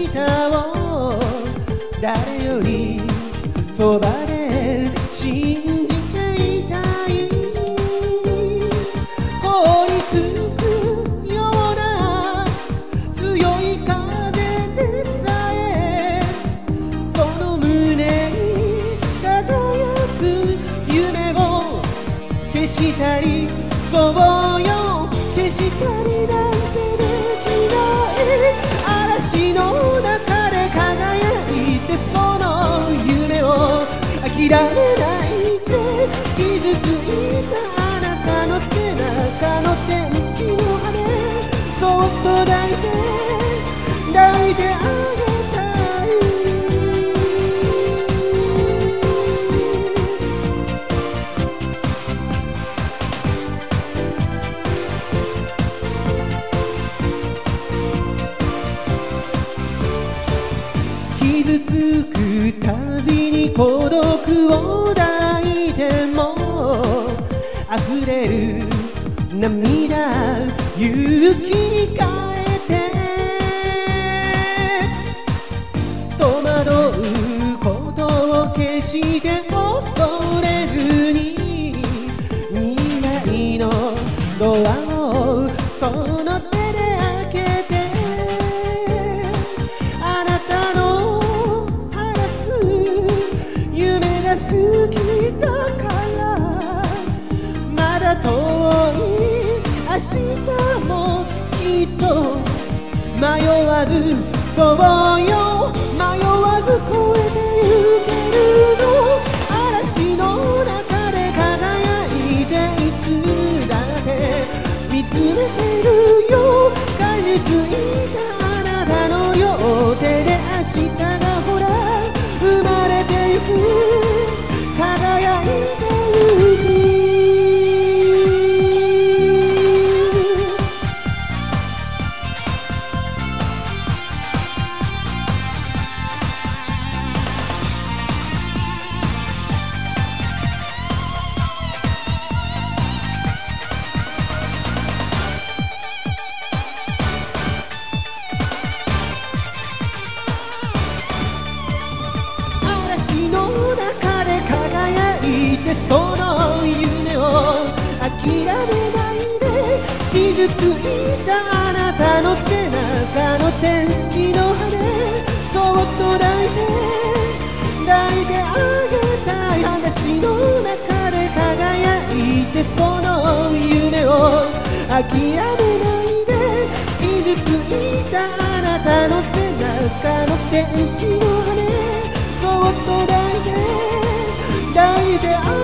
明日を誰よりそばで信じていたい凍りつくような強い風でさえその胸に輝く夢を消したりそうよ消したりな諦めないで傷ついたあなたの背中の天使の羽そっと抱いて抱いてあげたい傷つくくたびに孤独を抱いても溢れる涙勇気に変え日もきっと迷わずそうよ迷わず越えてゆけるの。嵐の中で輝いていつだって見つめてる。諦めないで傷ついたあなたの背中の天使の羽そっと抱いて抱いて